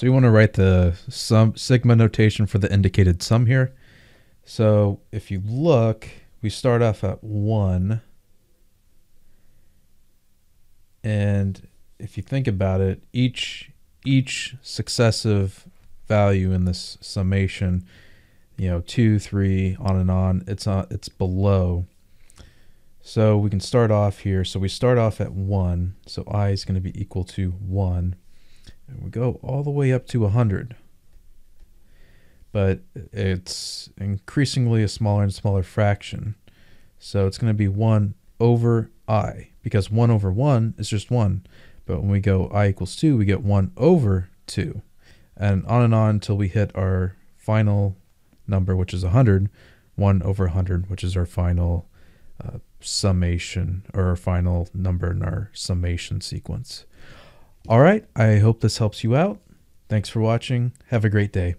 So we want to write the sum sigma notation for the indicated sum here. So if you look, we start off at 1. And if you think about it, each each successive value in this summation, you know, 2, 3, on and on, it's on, it's below. So we can start off here. So we start off at 1. So i is going to be equal to 1. Go all the way up to 100. But it's increasingly a smaller and smaller fraction. So it's going to be 1 over i, because 1 over 1 is just 1. But when we go i equals 2, we get 1 over 2. And on and on until we hit our final number, which is 100, 1 over 100, which is our final uh, summation or our final number in our summation sequence. All right, I hope this helps you out. Thanks for watching. Have a great day.